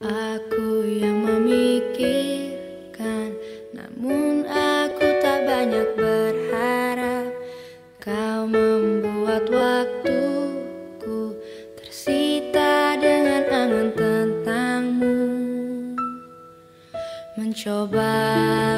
Aku yang memikirkan, namun aku tak banyak berharap. Kau membuat waktuku tersita dengan angan tentangmu. Mencoba.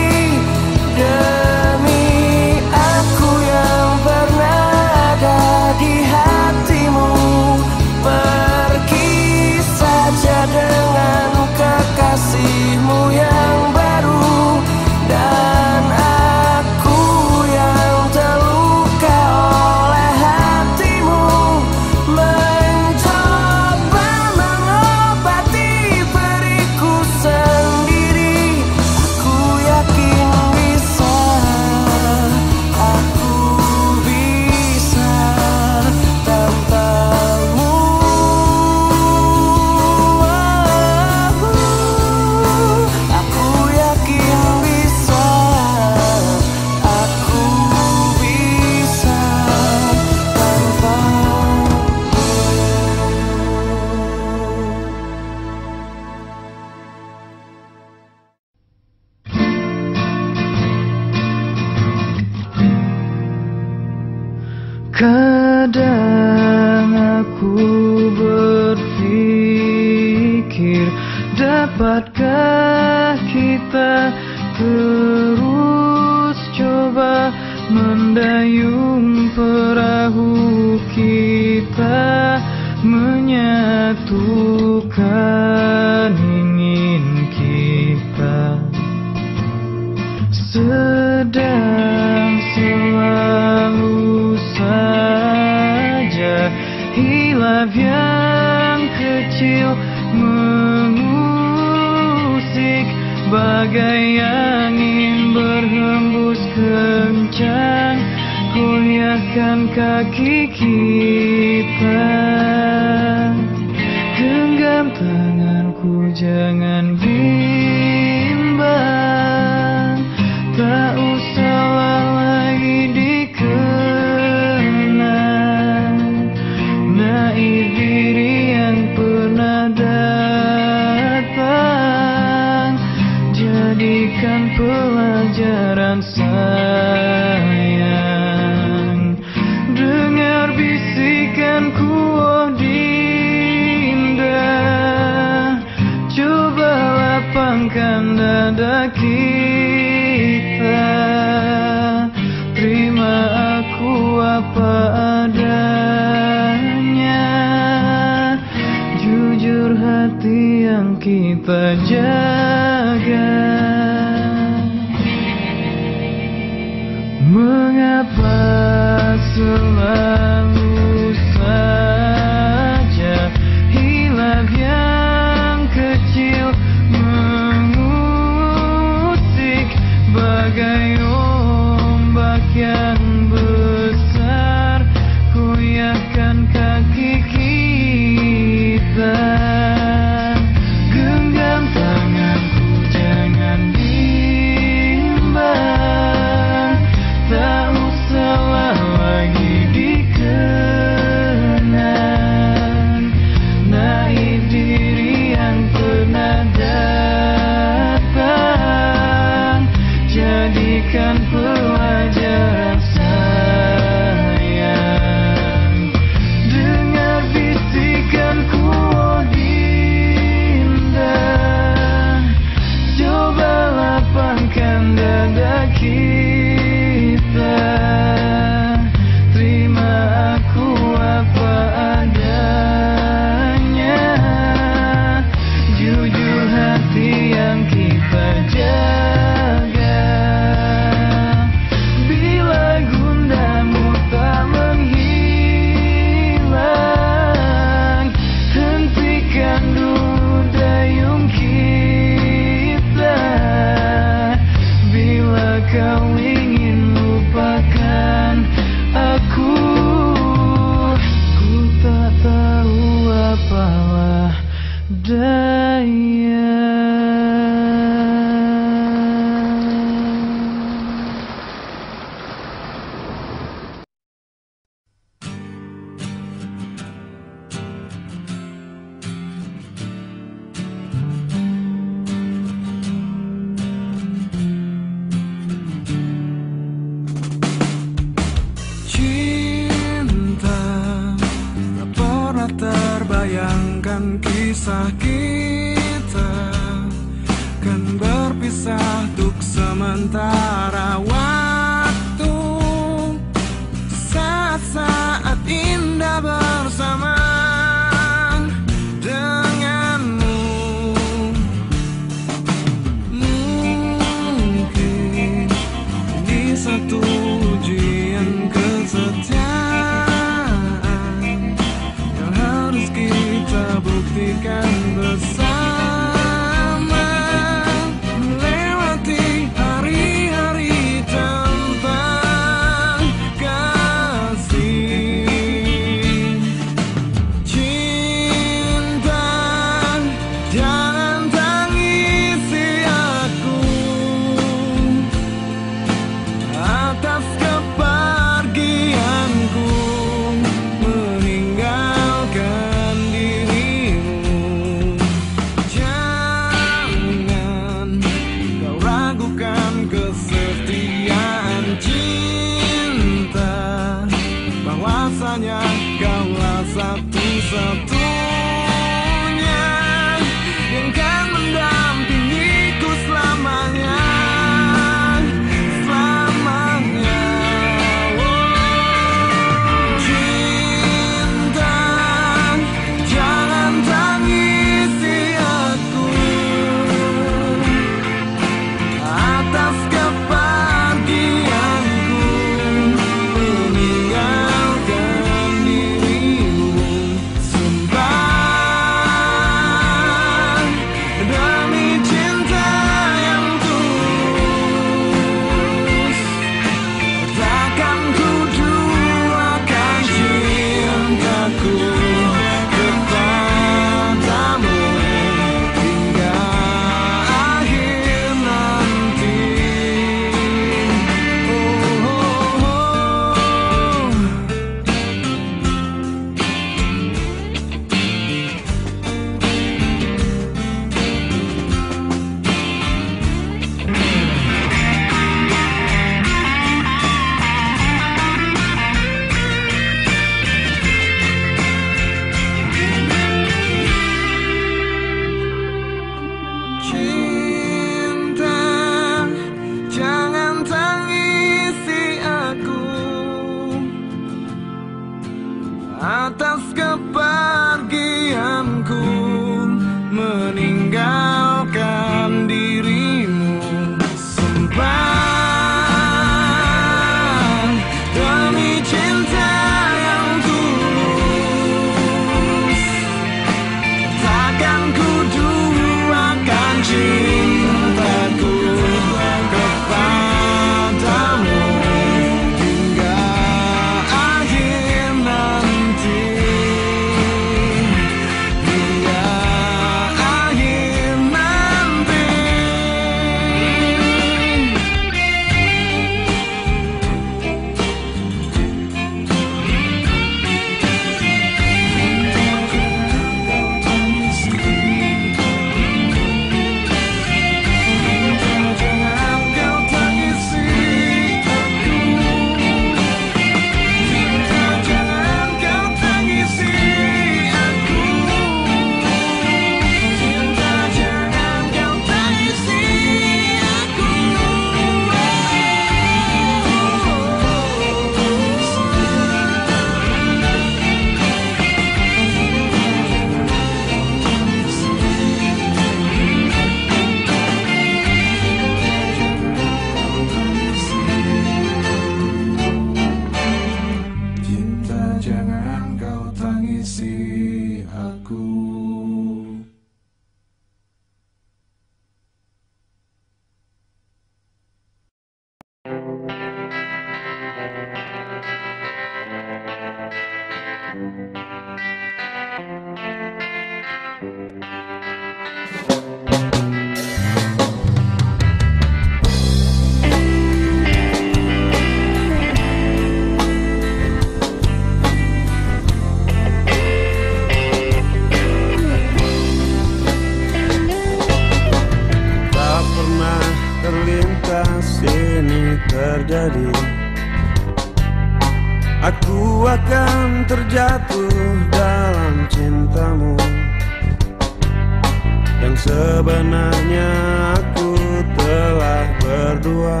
Yang sebenarnya aku telah berdua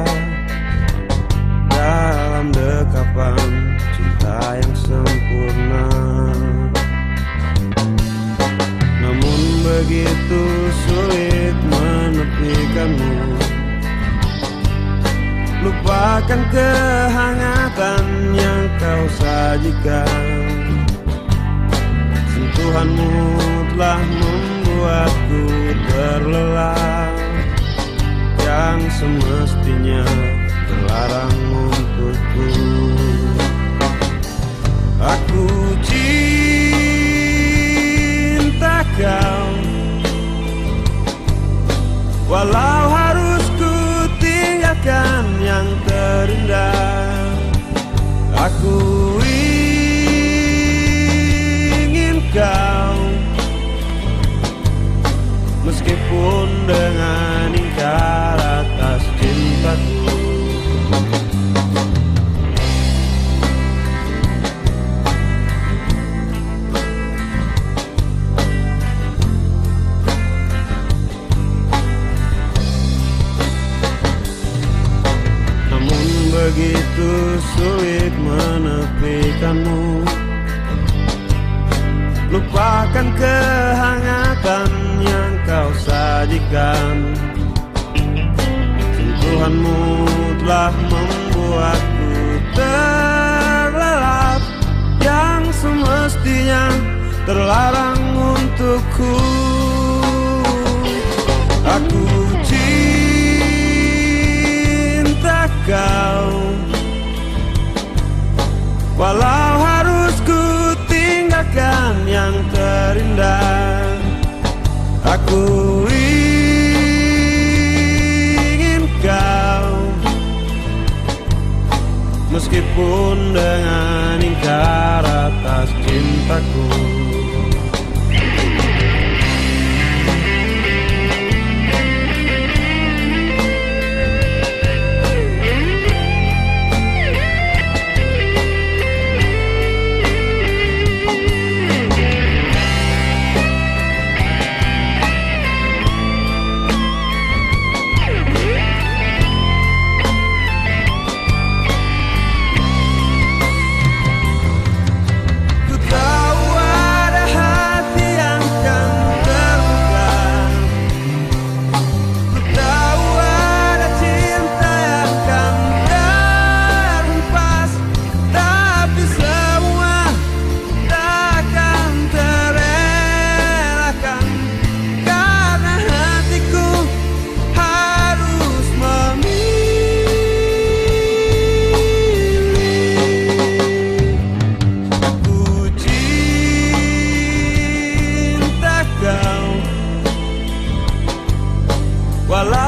Dalam dekapan cinta yang sempurna. Namun begitu sulit menepikanmu. Lupakan kehangatan yang kau sajikan. Sentuhanmu telah membuatku terlelap Yang semestinya terlarang untukku. Aku cinta kau Walau harus ku tinggalkan yang terindah. Aku Meskipun dengan ingkar atas cintaku. Namun begitu sulit menepikanmu. Lupakan kehangatan yang kau sajikan Sentuhanmu telah membuatku terlelap Yang semestinya terlarang untukku. Aku cinta kau. Walau harus ku tinggalkan yang terindah Aku ingin kau. Meskipun dengan ingkar atas cintaku Walau harus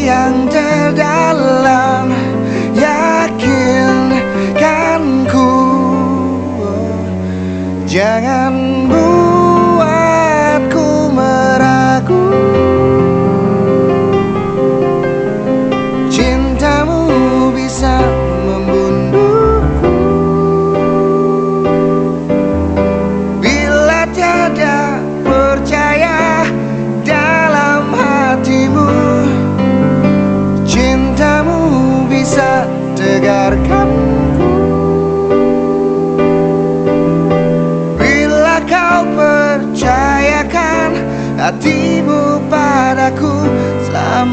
yang terdalam Yakinkan ku. Jangan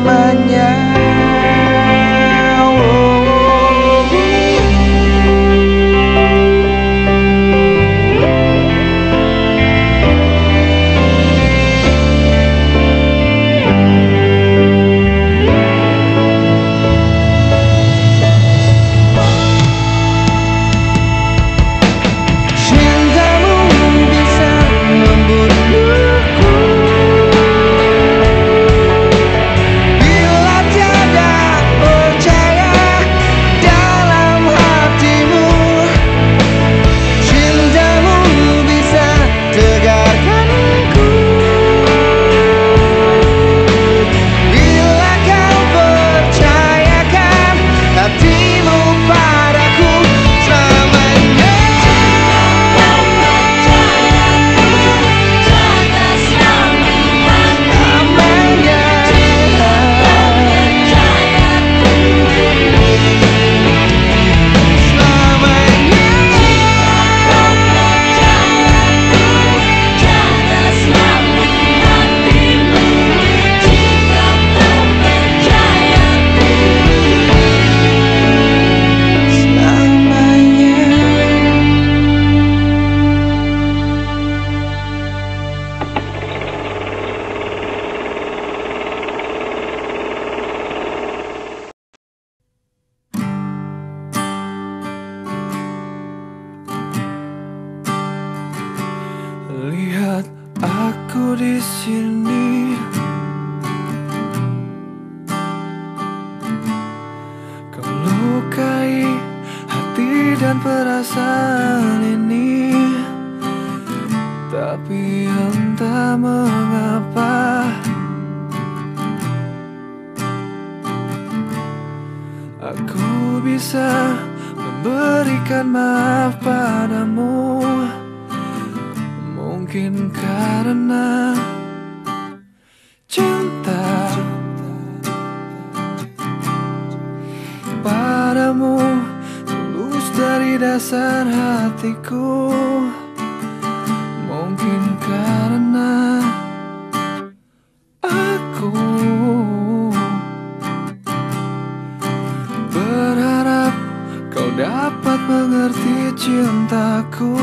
selamanya hatiku karena aku berharap kau dapat mengerti cintaku.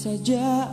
Saja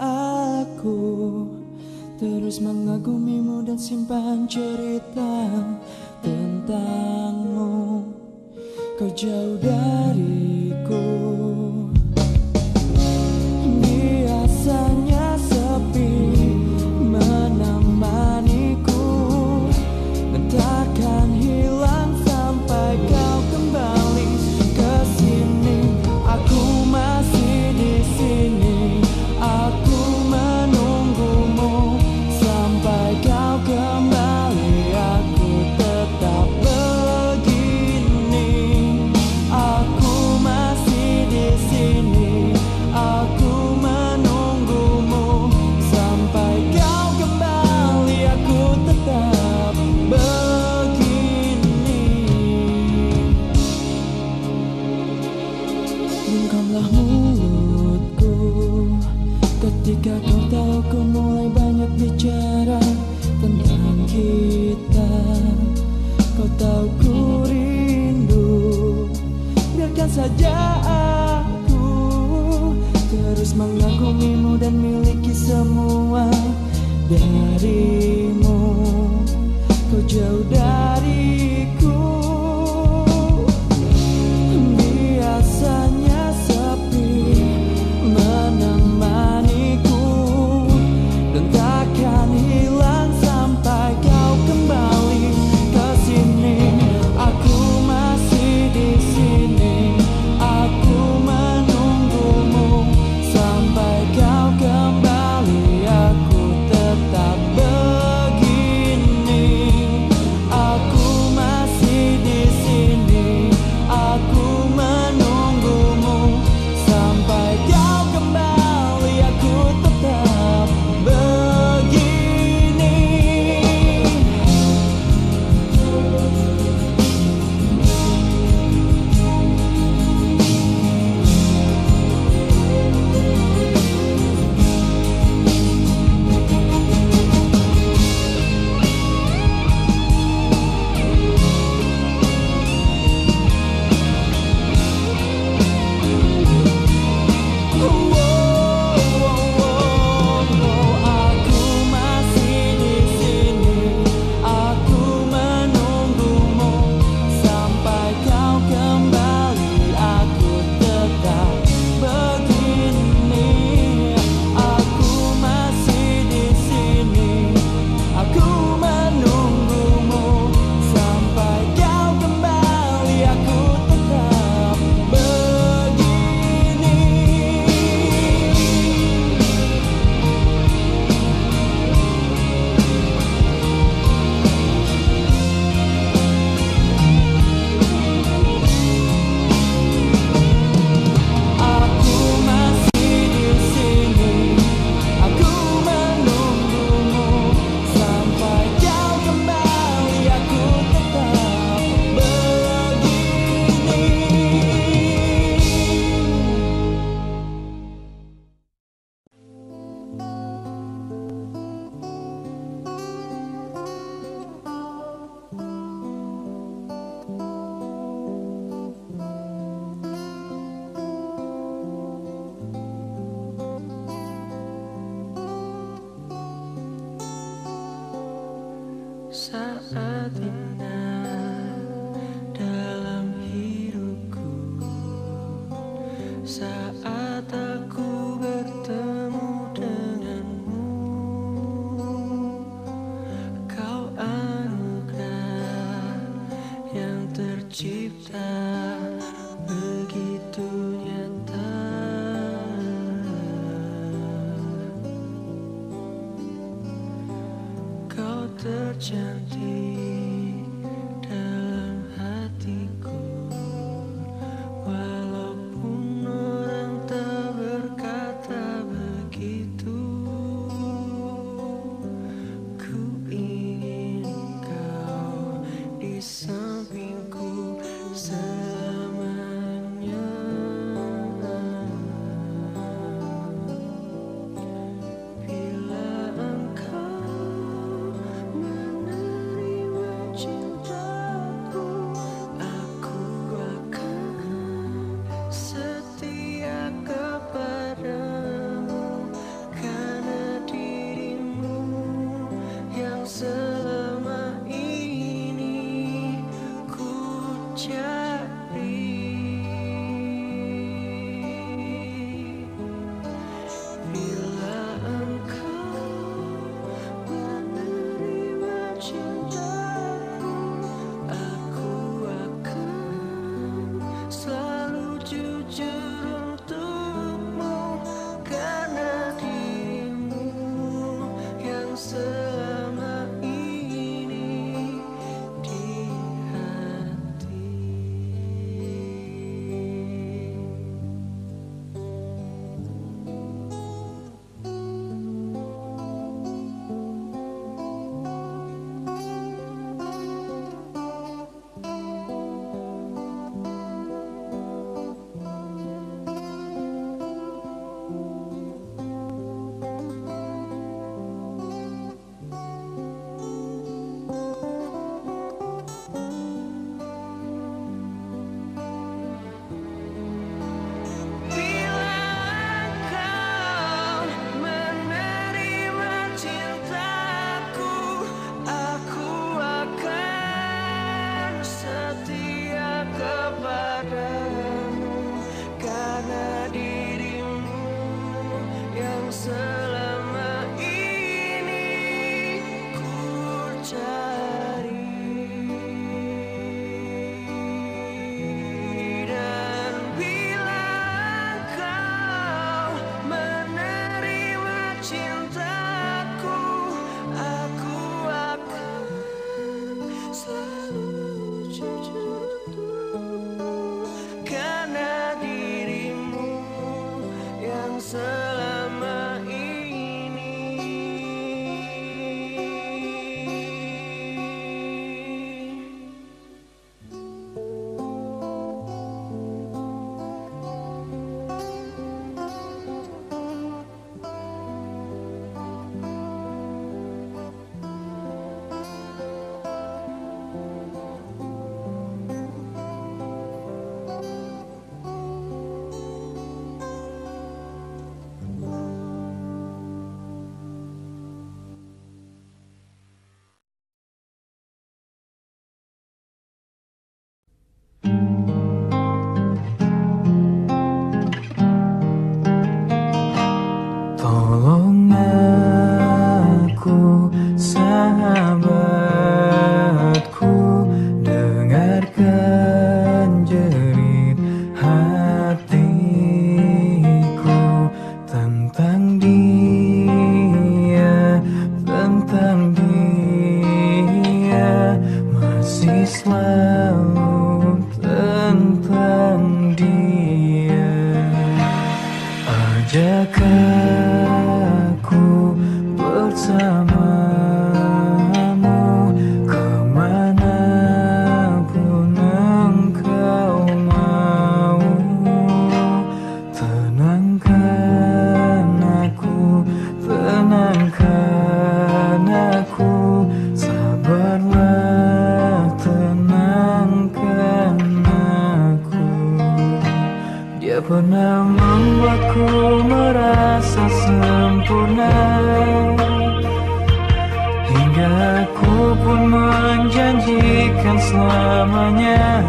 menjanjikan selamanya.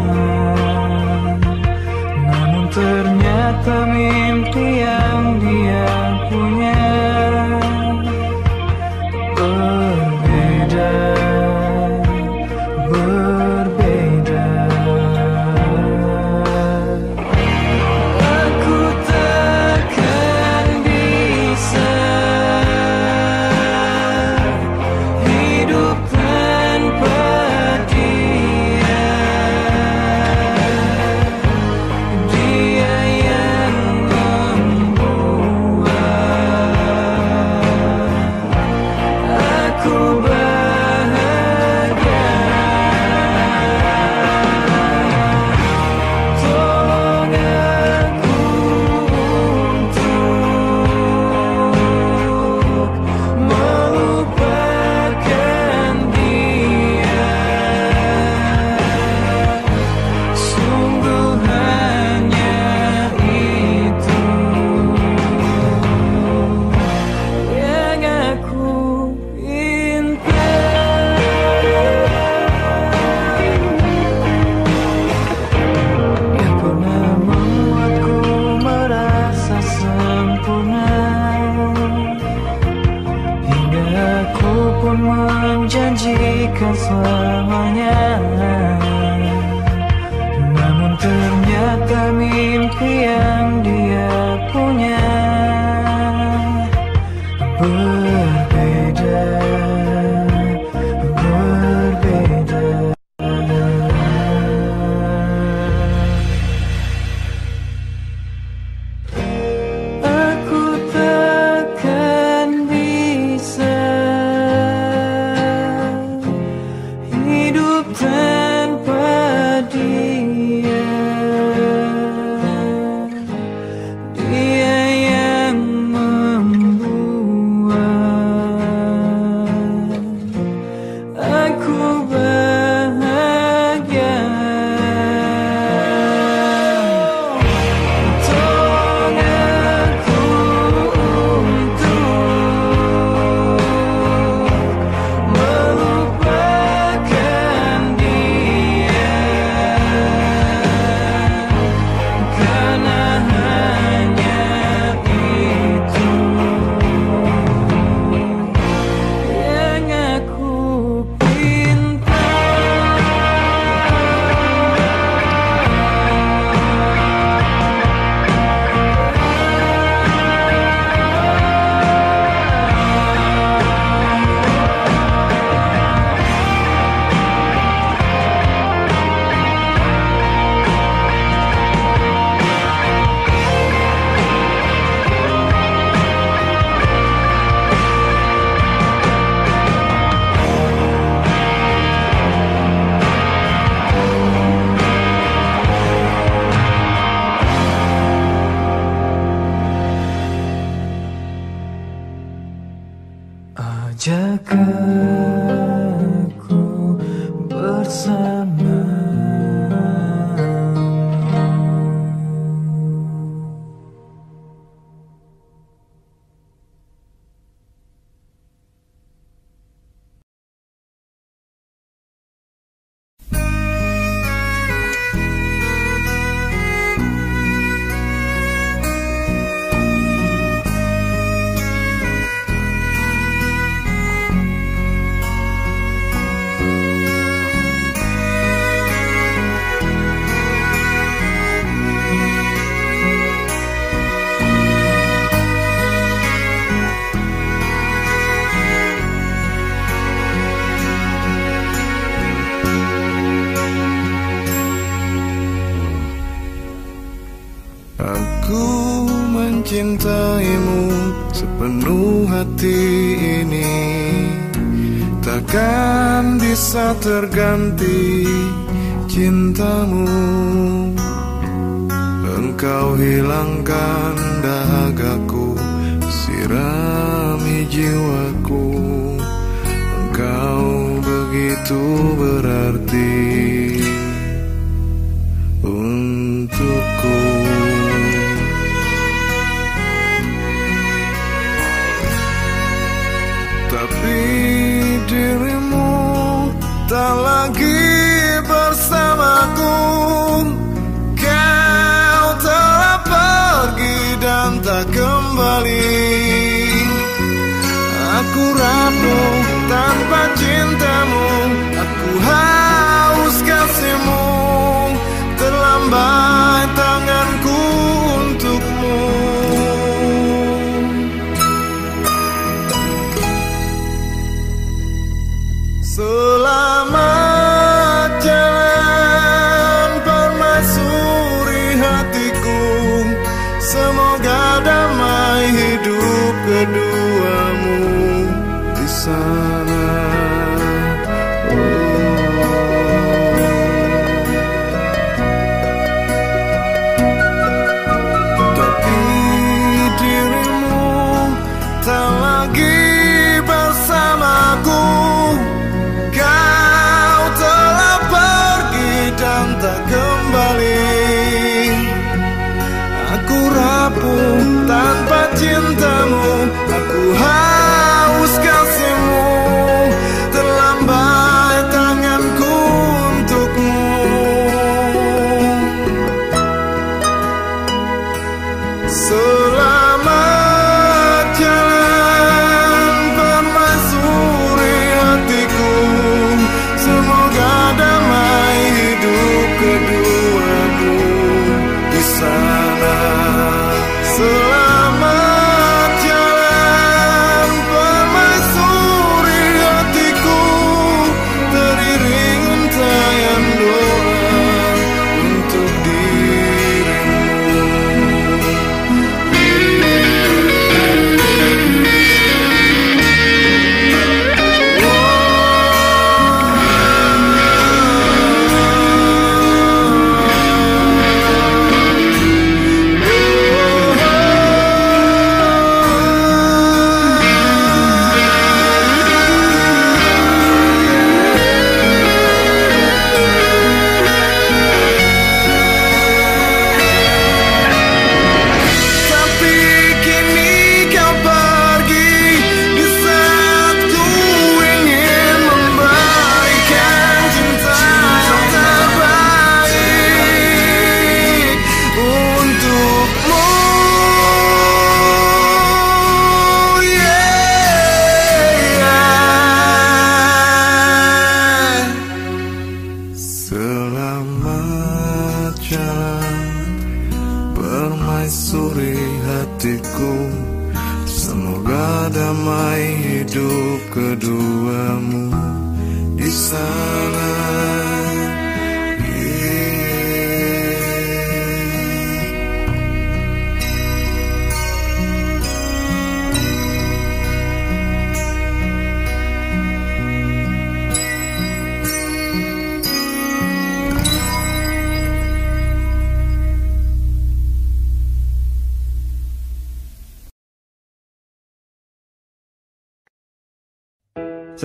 Namun ternyata mimpi yang dia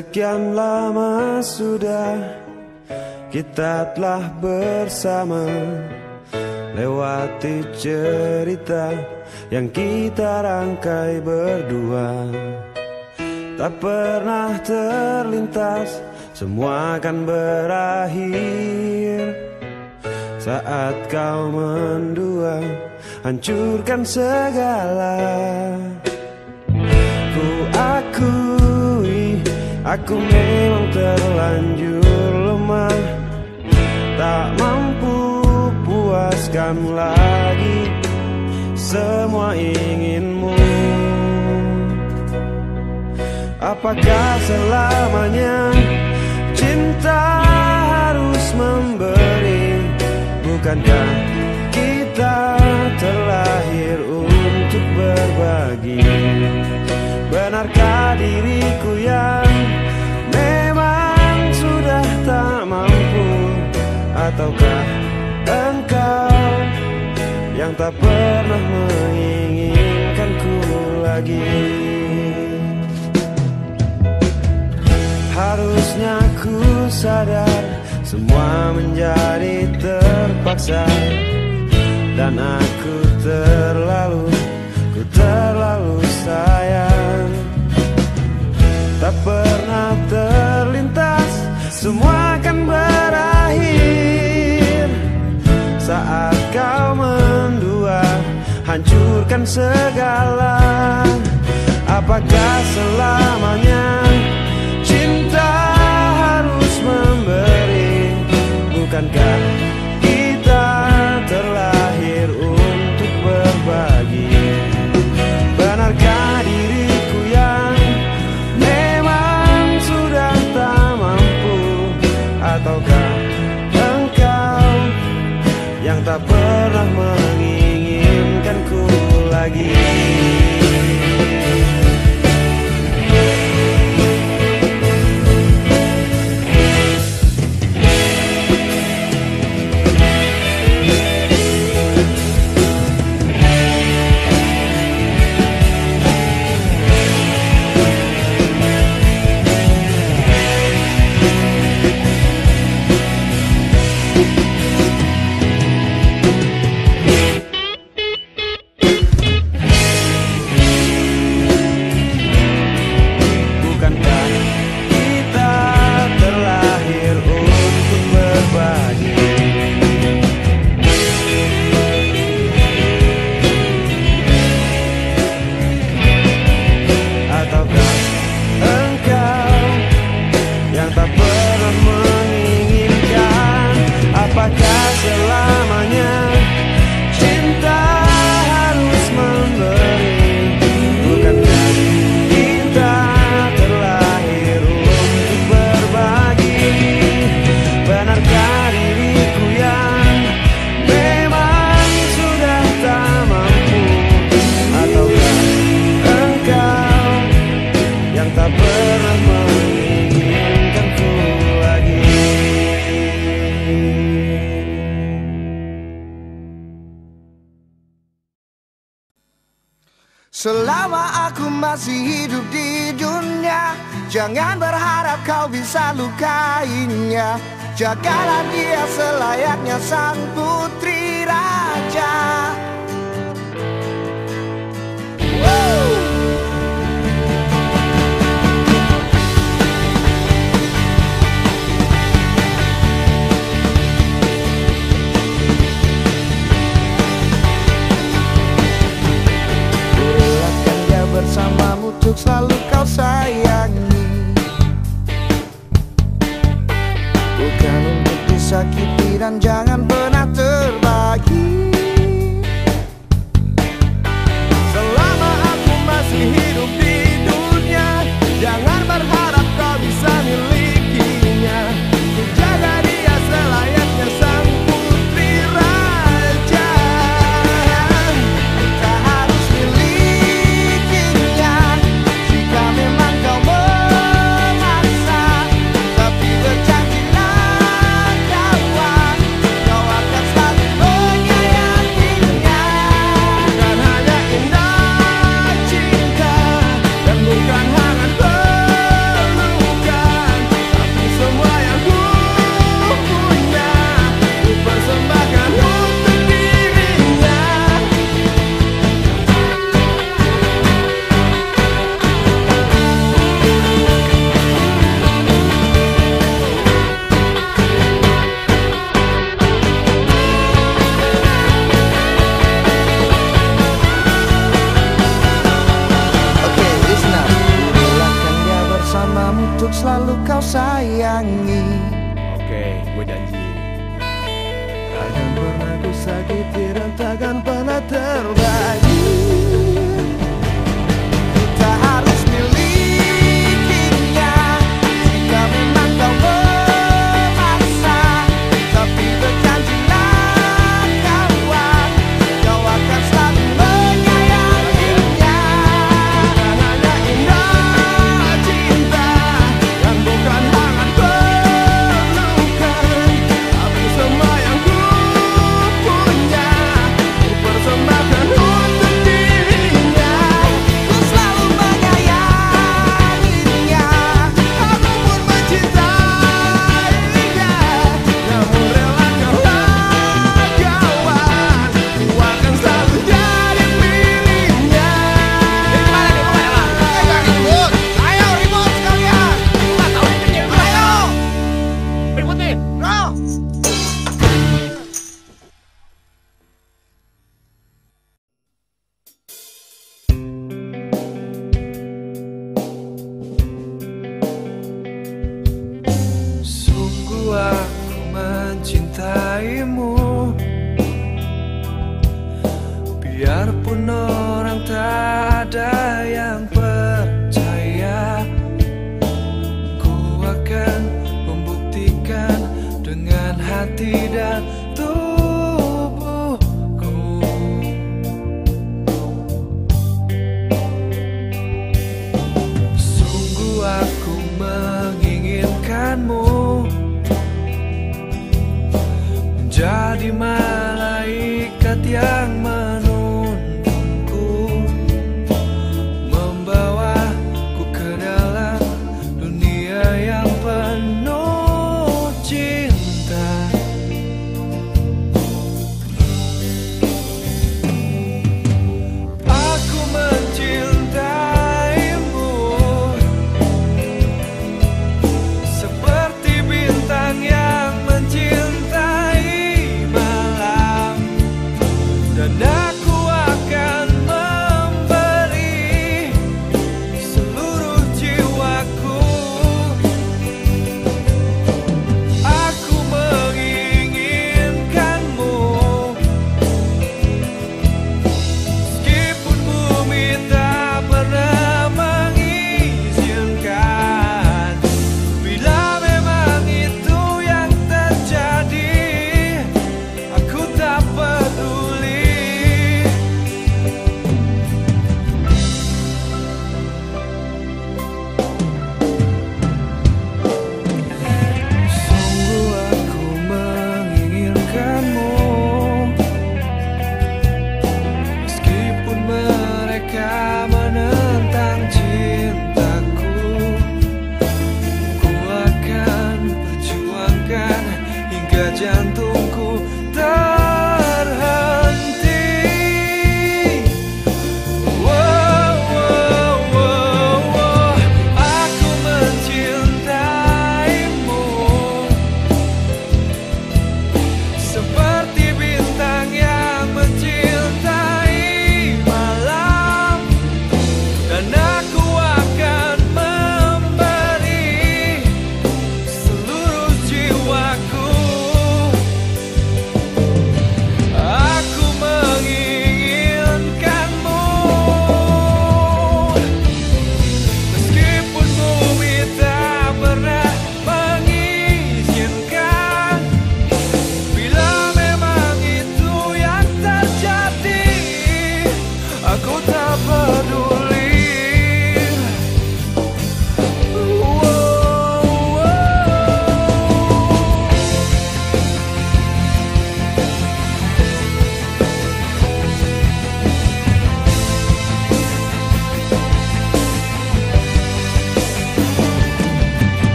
Sekian lama sudah kita telah bersama Lewati cerita yang kita rangkai berdua. Tak pernah terlintas semua akan berakhir. Saat kau mendua Hancurkan segala Aku memang terlanjur lemah. Tak mampu puaskan lagi Semua inginmu. Apakah selamanya Cinta harus memberi? Bukankah kita terlahir untuk berbagi? Benarkah diriku yang ataukah engkau yang tak pernah menginginkanku lagi? Harusnya ku sadar semua menjadi terpaksa dan aku terlalu melupakan segala. Apakah selamanya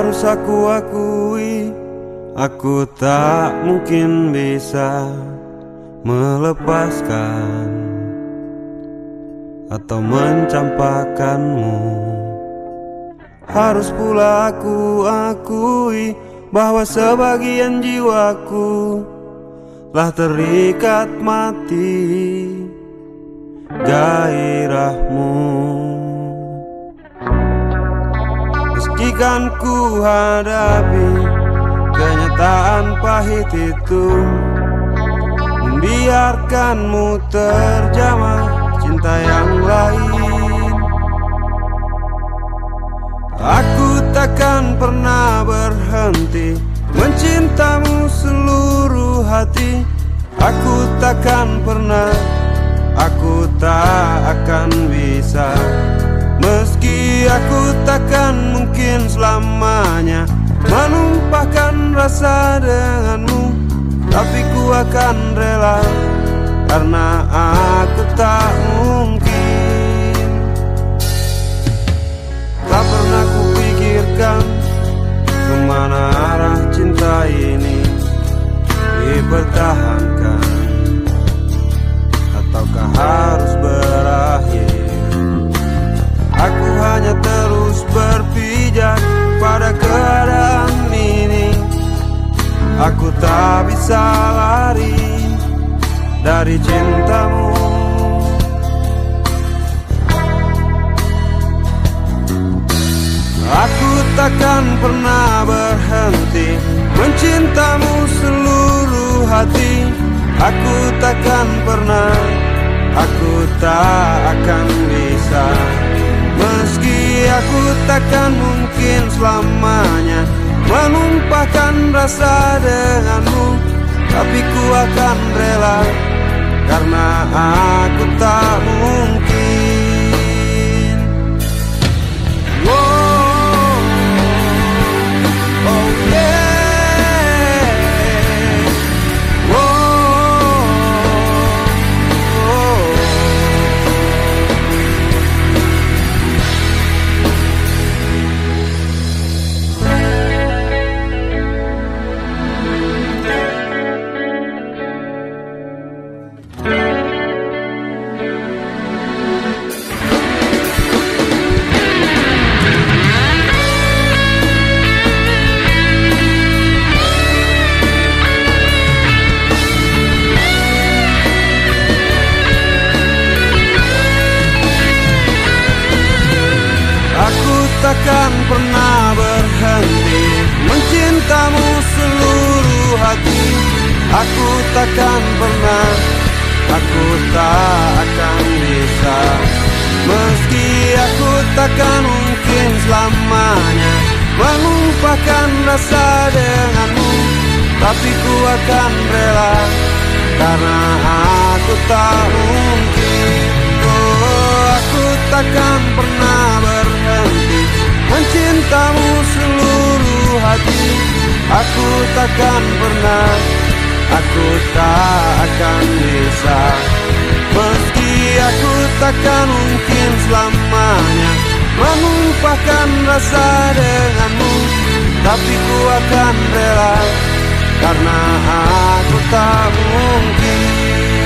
Harus aku akui Aku tak mungkin bisa melepaskan Atau mencampakkanmu. Harus pula aku akui Bahwa sebagian jiwaku Telah terikat mati Gairahmu Meskikan ku hadapi kenyataan pahit itu. Membiarkanmu terjamah cinta yang lain. Aku takkan pernah berhenti Mencintamu seluruh hati. Aku takkan pernah Aku tak akan bisa Meski aku takkan mungkin selamanya Menumpahkan rasa denganmu Tapi ku akan rela Karena aku tak mungkin. Tak pernah ku pikirkan Ke mana arah cinta ini Dipertahankan. Ataukah harus berakhir Aku hanya terus berpijak pada keadaan ini. Aku tak bisa lari dari cintamu. Aku takkan pernah berhenti Mencintamu seluruh hati. Aku takkan pernah Aku tak akan bisa Meski aku takkan mungkin selamanya Menumpahkan rasa denganmu Tapi ku akan rela Karena aku tak mungkin takkan mungkin selamanya Menumpahkan rasa denganmu Tapi ku akan rela Karena aku tak mungkin. Oh, aku takkan pernah berhenti Mencintamu seluruh hati. Aku takkan pernah Aku tak akan bisa Meski aku takkan mungkin selamanya Menumpahkan rasa denganmu. Tapi ku akan rela Karena aku tak mungkin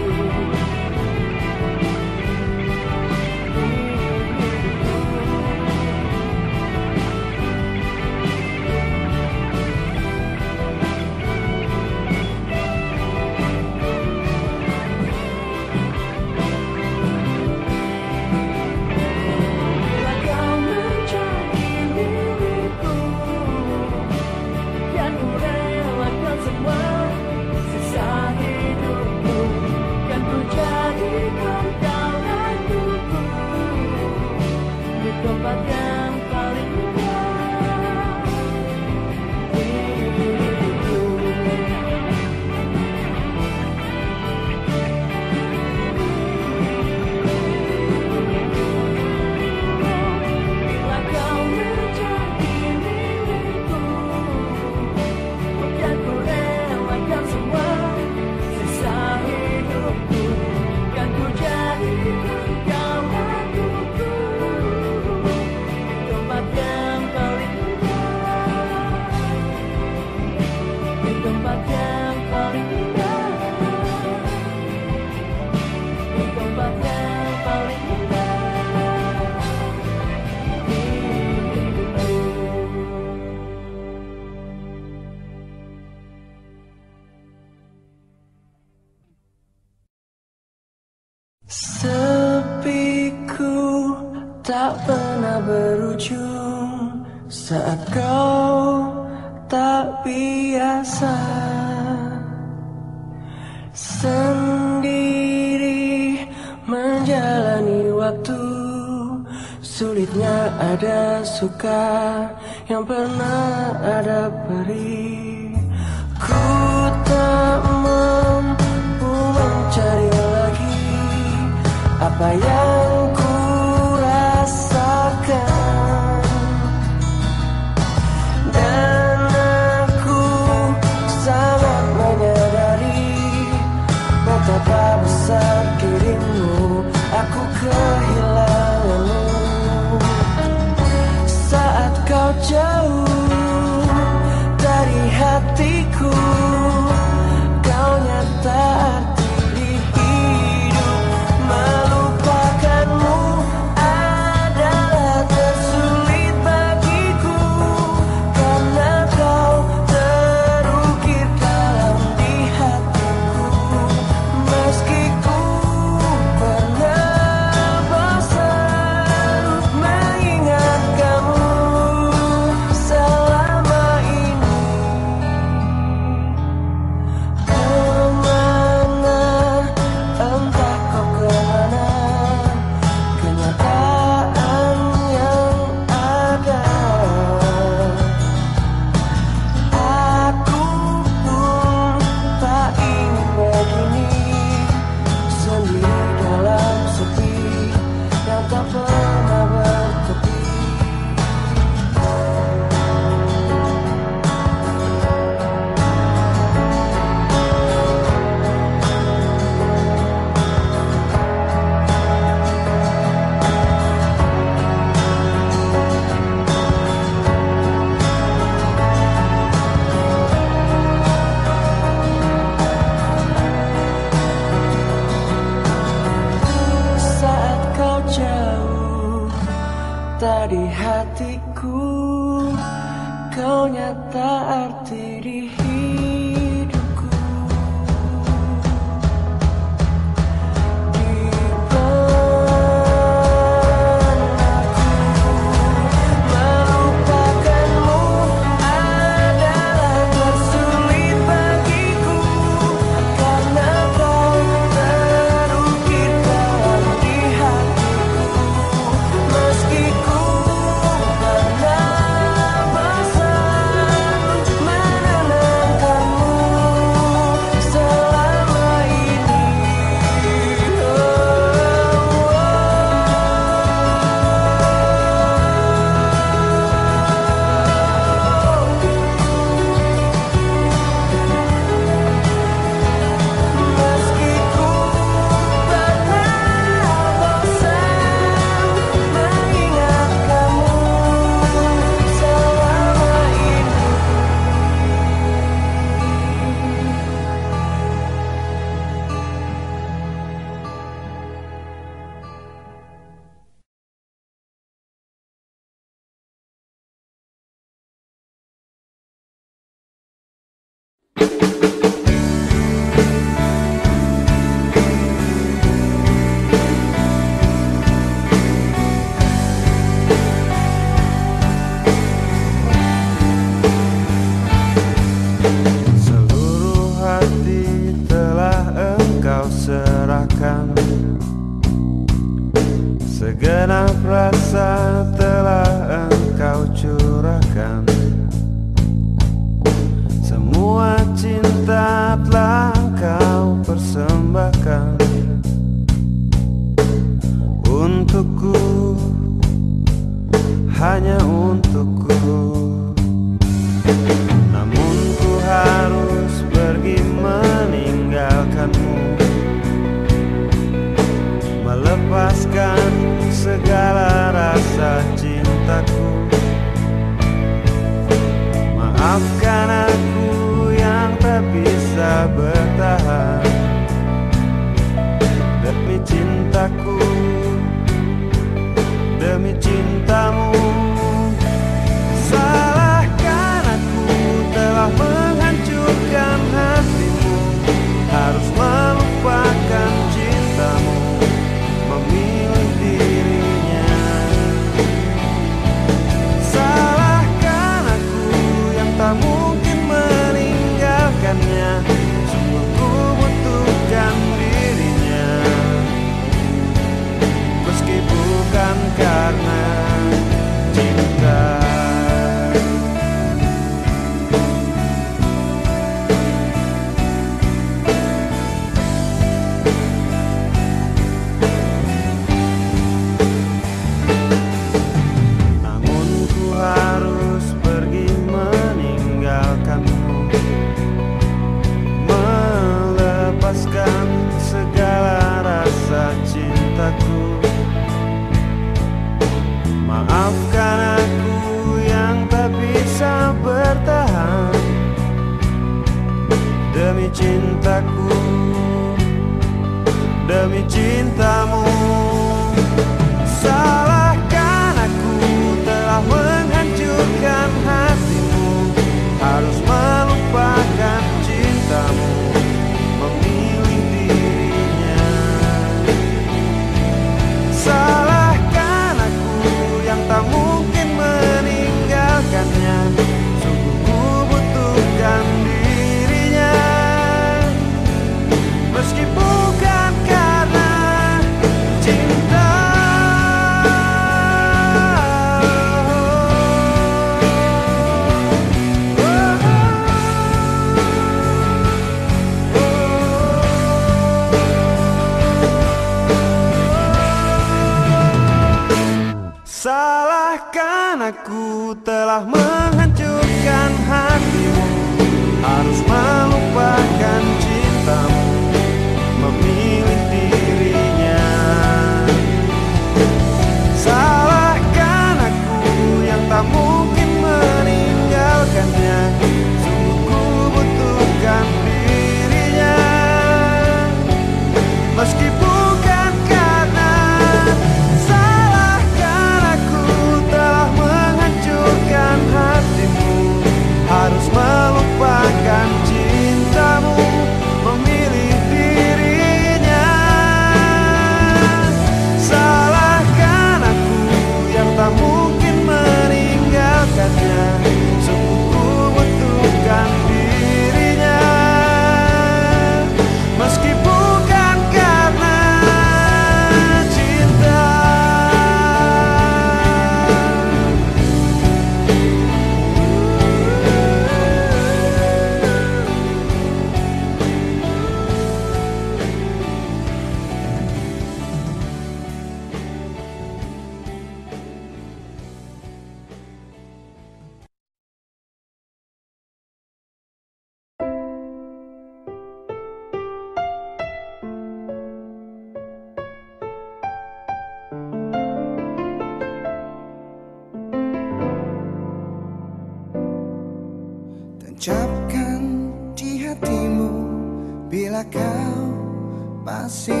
see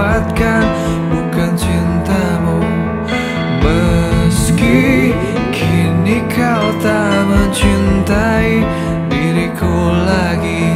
dapatkan bukan cintamu. Meski kini kau tak mencintai diriku lagi.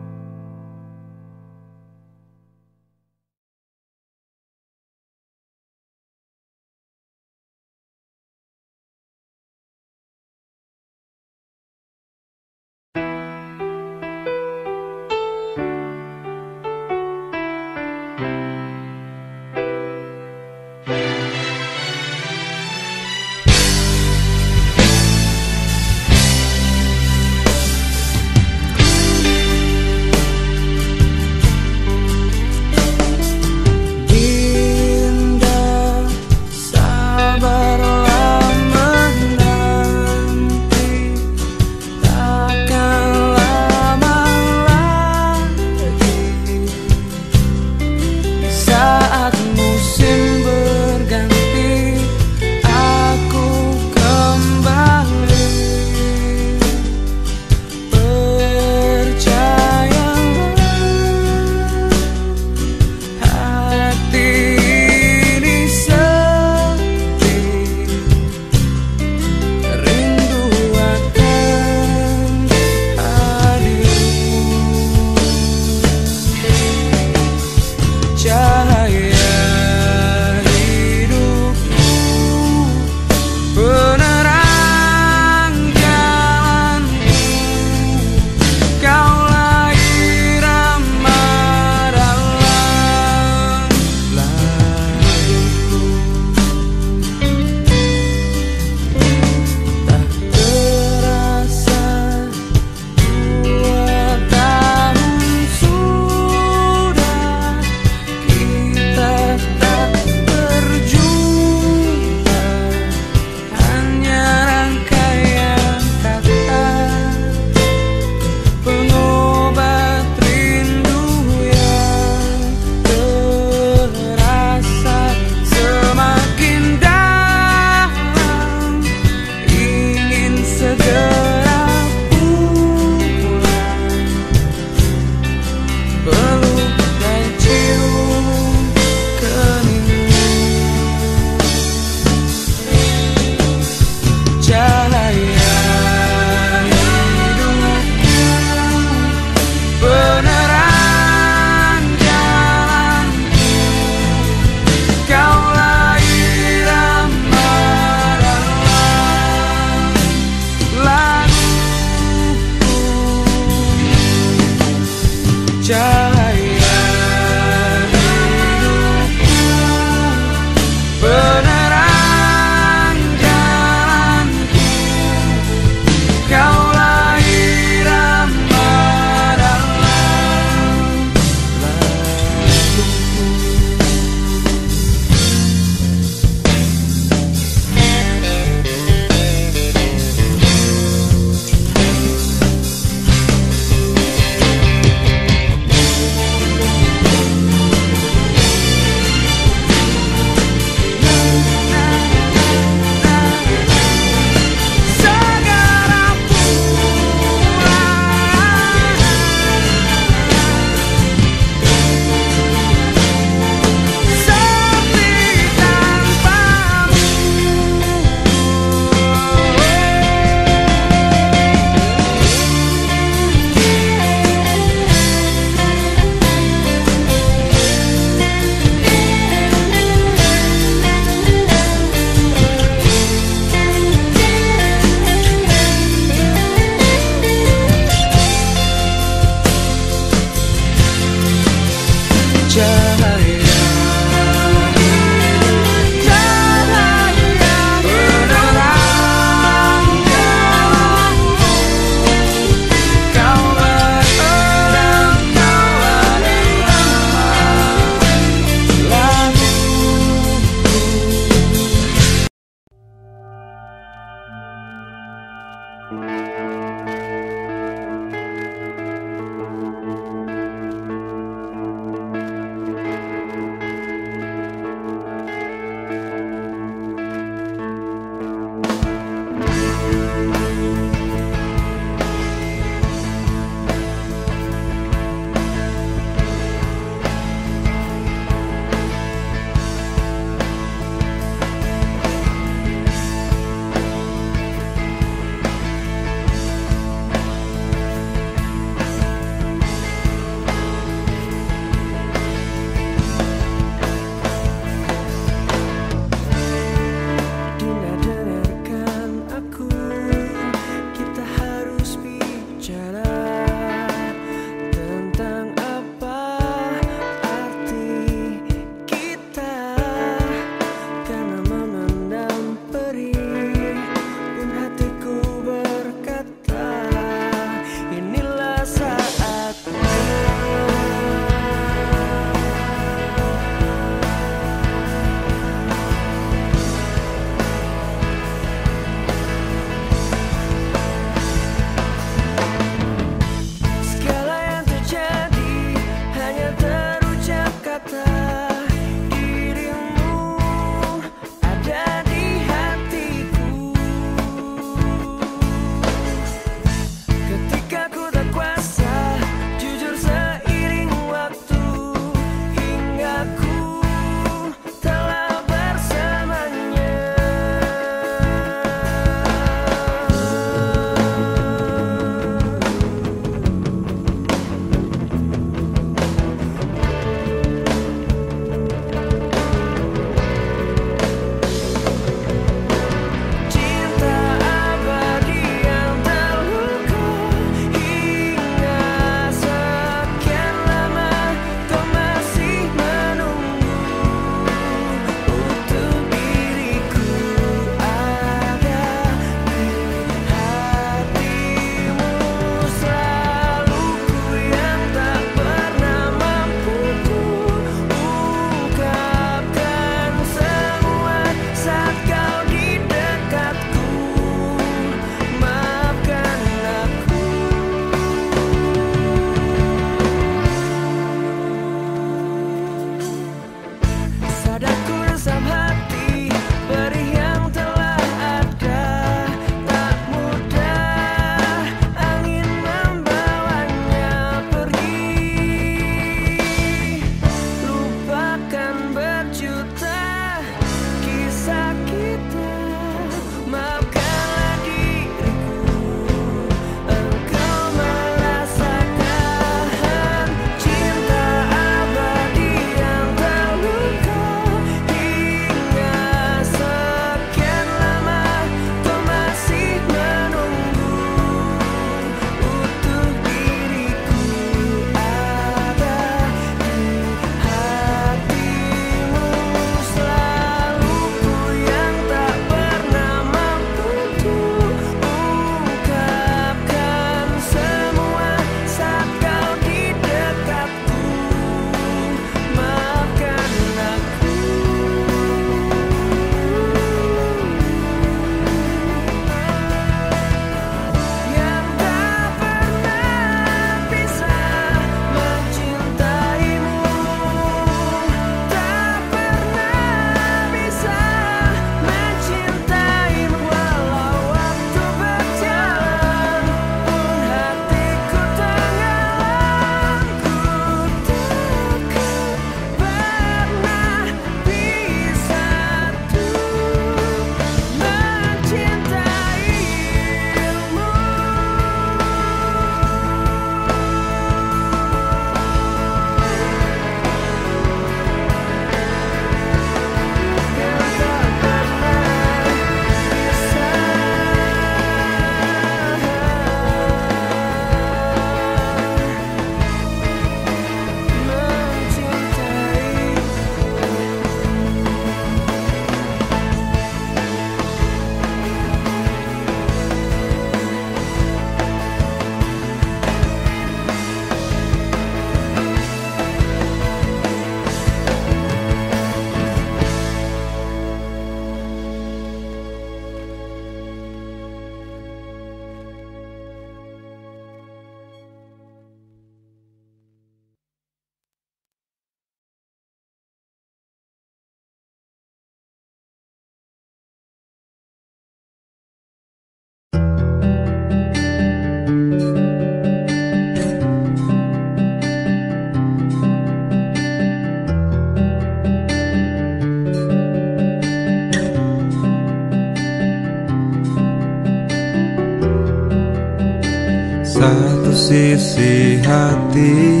dejate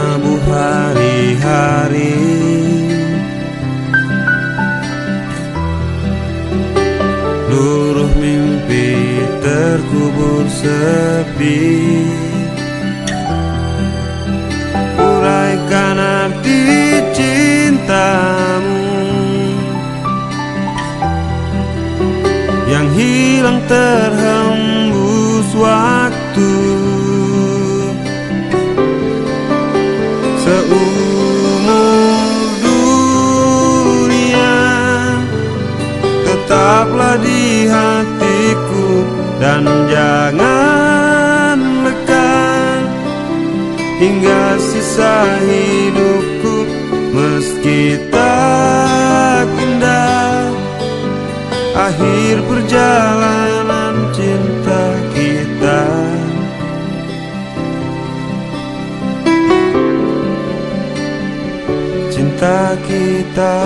Menabuh hari-hari. Luruh mimpi terkubur sepi. Uraikan arti cintamu Yang hilang terhembus di hatiku Dan jangan lekang. Hingga sisa hidupku Meski tak indah. Akhir perjalanan cinta kita. Cinta kita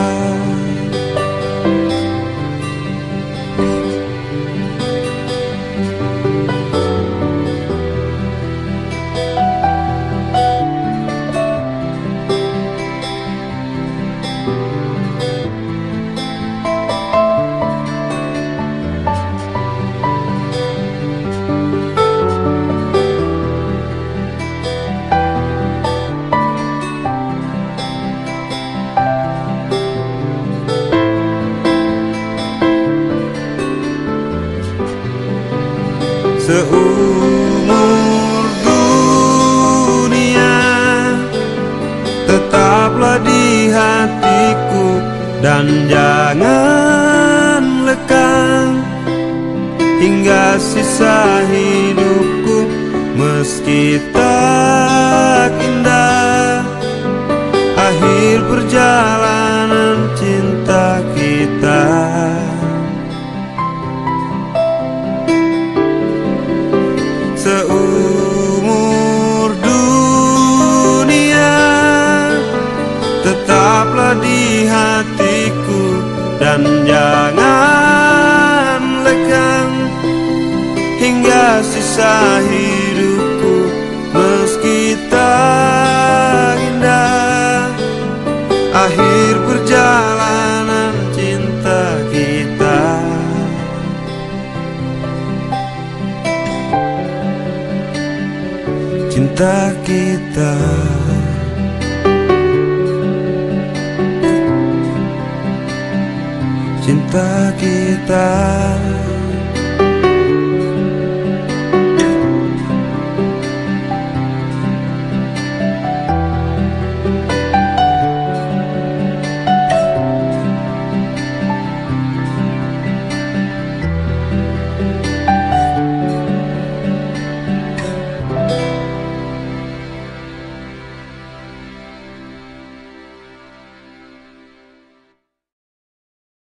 Sisa hidupku Meski tak indah. Akhir perjalanan Sisa hidupku Meski tak indah. Akhir perjalanan cinta kita. Cinta kita. Cinta kita